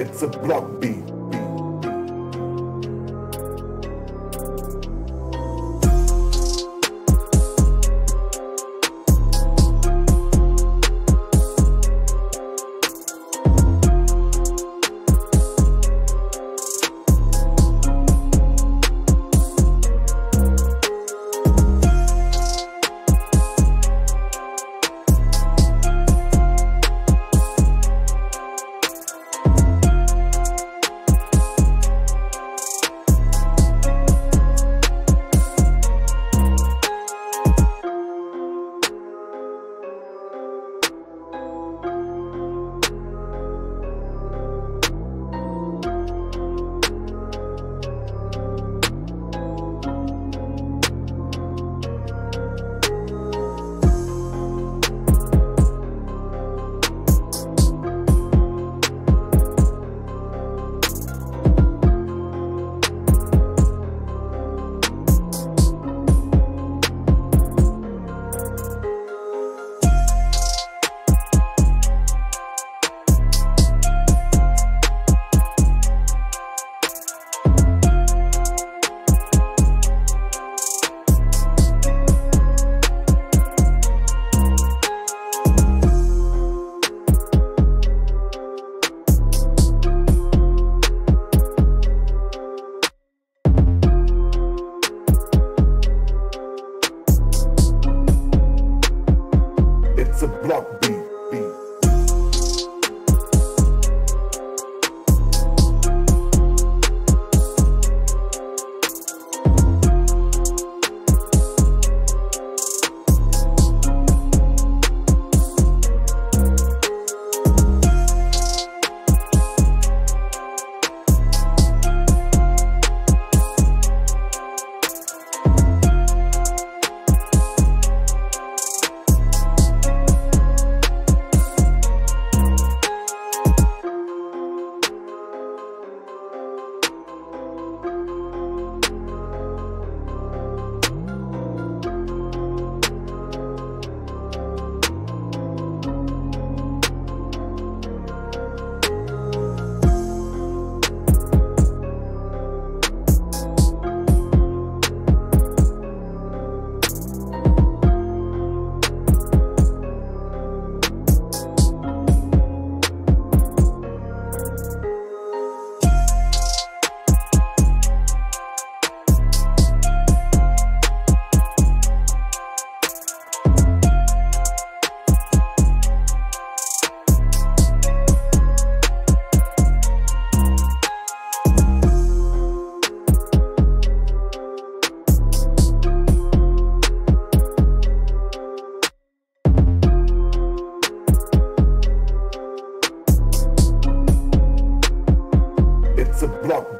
It's a block beat. It's a block beat. program